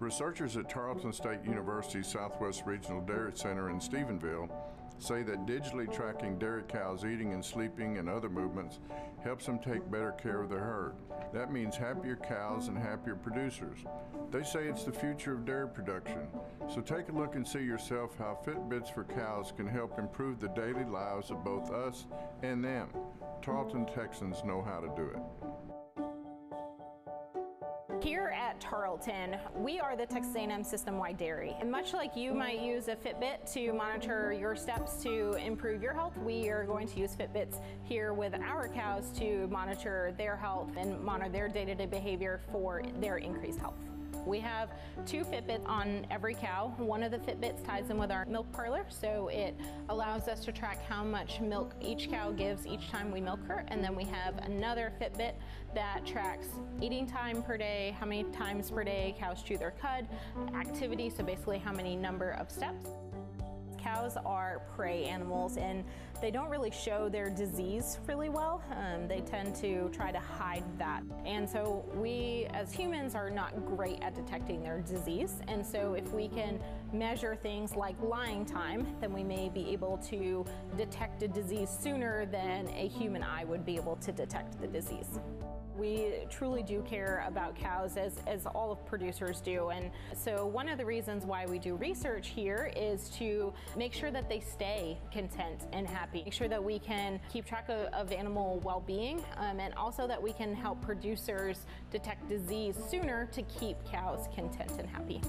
Researchers at Tarleton State University's Southwest Regional Dairy Center in Stephenville say that digitally tracking dairy cows eating and sleeping and other movements helps them take better care of their herd. That means happier cows and happier producers. They say it's the future of dairy production. So take a look and see yourself how Fitbits for Cows can help improve the daily lives of both us and them. Tarleton Texans know how to do it. Here at Tarleton, we are the Texas A&M system-wide dairy. And much like you might use a Fitbit to monitor your steps to improve your health, we are going to use Fitbits here with our cows to monitor their health and monitor their day-to-day -day behavior for their increased health. We have two Fitbits on every cow. One of the Fitbits ties in with our milk parlor, so it allows us to track how much milk each cow gives each time we milk her. And then we have another Fitbit that tracks eating time per day, how many times per day cows chew their cud, activity, so basically how many number of steps. Cows are prey animals and they don't really show their disease really well. Um, they tend to try to hide that. And so we as humans are not great at detecting their disease. And so if we can measure things like lying time, then we may be able to detect a disease sooner than a human eye would be able to detect the disease. We truly do care about cows as, as all of producers do. And so one of the reasons why we do research here is to make sure that they stay content and happy. Make sure that we can keep track of, of animal well-being um, and also that we can help producers detect disease sooner to keep cows content and happy.